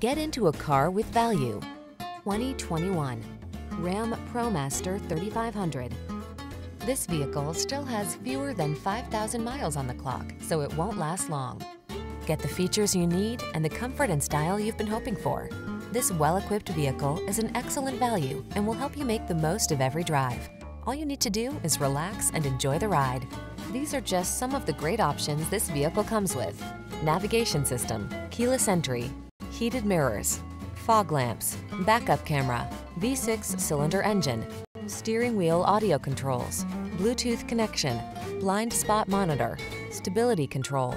Get into a car with value. 2021 Ram ProMaster 3500. This vehicle still has fewer than 5,000 miles on the clock, so it won't last long. Get the features you need and the comfort and style you've been hoping for. This well-equipped vehicle is an excellent value and will help you make the most of every drive. All you need to do is relax and enjoy the ride. These are just some of the great options this vehicle comes with. Navigation system, keyless entry, heated mirrors, fog lamps, backup camera, V6 cylinder engine, steering wheel audio controls, Bluetooth connection, blind spot monitor, stability control,